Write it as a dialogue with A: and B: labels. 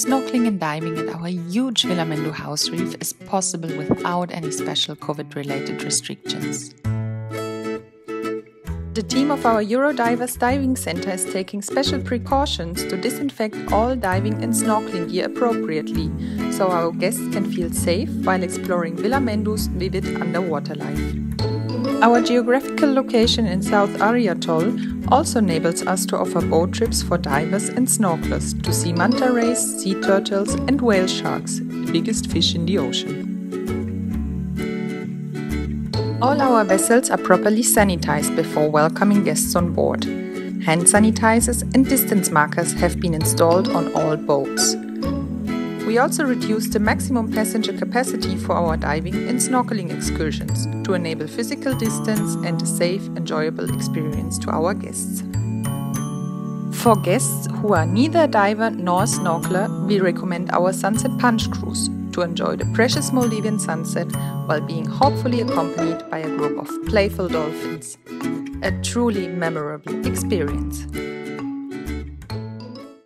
A: Snorkeling and diving at our huge Vilamendhoo house reef is possible without any special COVID related restrictions.
B: The team of our Eurodivers Diving Center is taking special precautions to disinfect all diving and snorkeling gear appropriately, so our guests can feel safe while exploring Vilamendhoo's vivid underwater life. Our geographical location in South Ari Atoll also enables us to offer boat trips for divers and snorkelers to see manta rays, sea turtles, and whale sharks, the biggest fish in the ocean. All our vessels are properly sanitized before welcoming guests on board. Hand sanitizers and distance markers have been installed on all boats. We also reduced the maximum passenger capacity for our diving and snorkeling excursions to enable physical distance and a safe, enjoyable experience to our guests. For guests who are neither a diver nor a snorkeler, we recommend our Sunset Punch Cruise to enjoy the precious Maldivian sunset while being hopefully accompanied by a group of playful dolphins. A truly memorable experience.